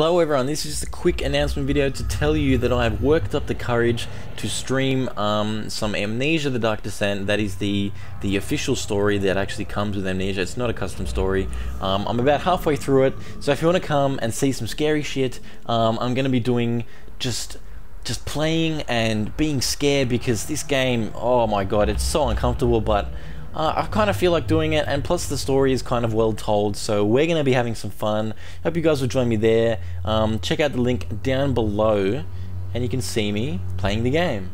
Hello everyone, this is just a quick announcement video to tell you that I have worked up the courage to stream um, some Amnesia The Dark Descent. That is the, the official story that actually comes with Amnesia. It's not a custom story. Um, I'm about halfway through it, so if you want to come and see some scary shit, um, I'm going to be doing just just playing and being scared because this game, oh my god, it's so uncomfortable, but uh, I kind of feel like doing it, and plus the story is kind of well told, so we're going to be having some fun. Hope you guys will join me there. Um, check out the link down below, and you can see me playing the game.